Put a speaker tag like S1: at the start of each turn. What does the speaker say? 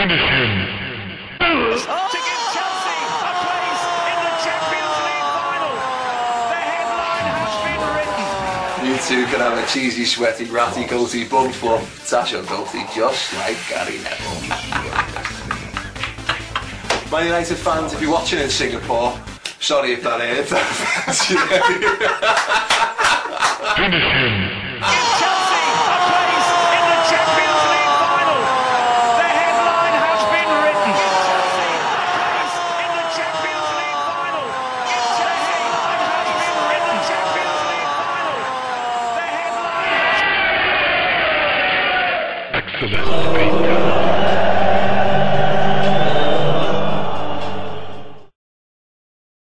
S1: Finish him.
S2: to give Chelsea a place in the Champions League final. The headline has been written.
S3: You two can have a cheesy, sweaty, ratty, goatee bum flop. Sash your goatee just like Gary Neville. Man United fans, if you're watching in Singapore, sorry if that ain't.
S1: Excelente.